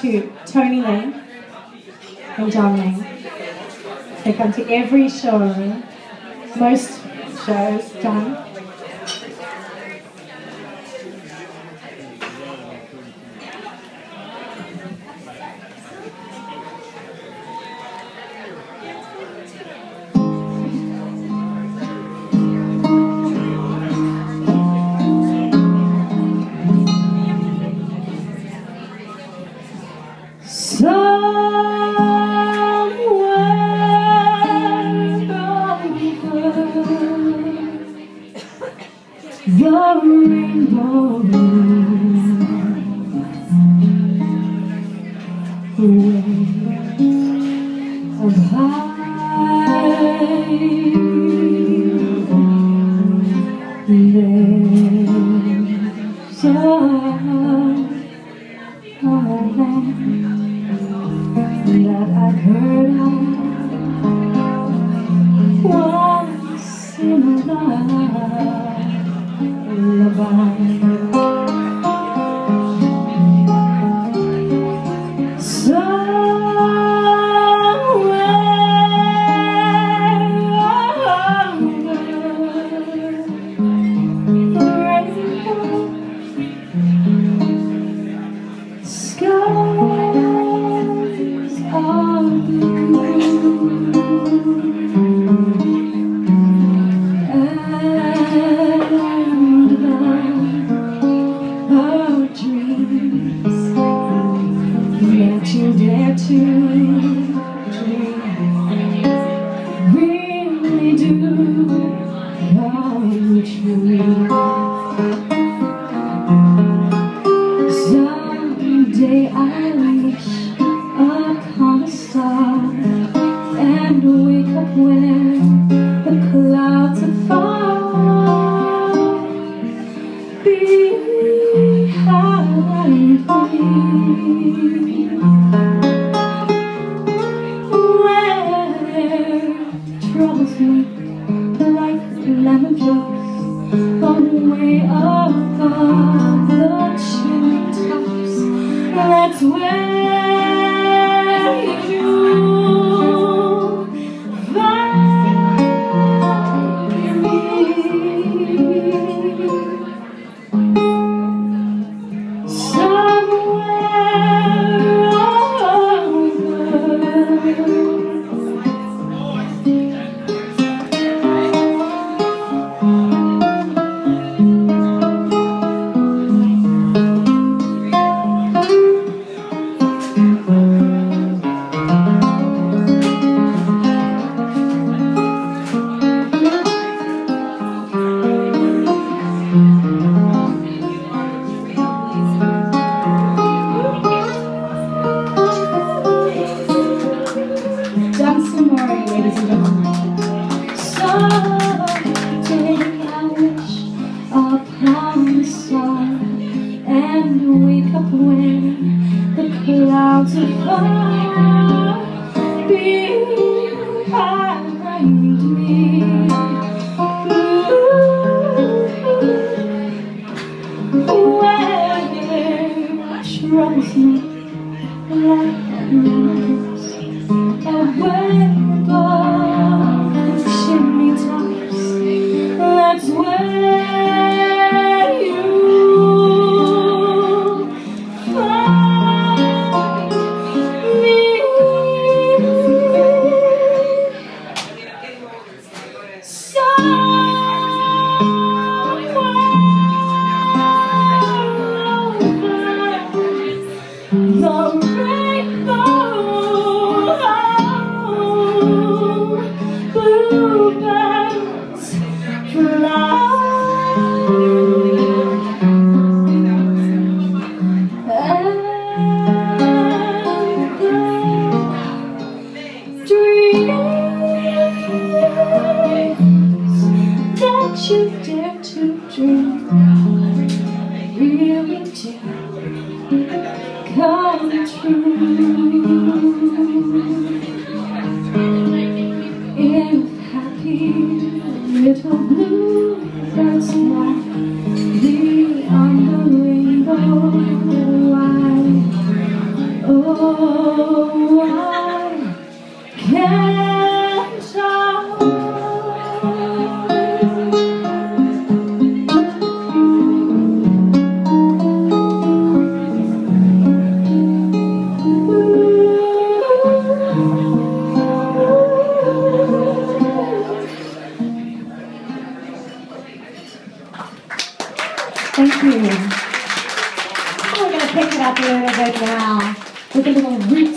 to Toni Lee and John Lee. They come to every show, most shows So that I've heard of once in a while. Lullaby. Dare you dare to dream. Really do come true Someday I'll reach upon a star And wake up where troubles me like lemon drops on the way up the chimney. That's where. find a way up when the clouds are falling. birds fly. you dare to dream Really do come true little blue that's black beyond the rainbow Why? Oh, why? can't. Thank you. Oh, we're going to pick it up a little bit now with a little roots.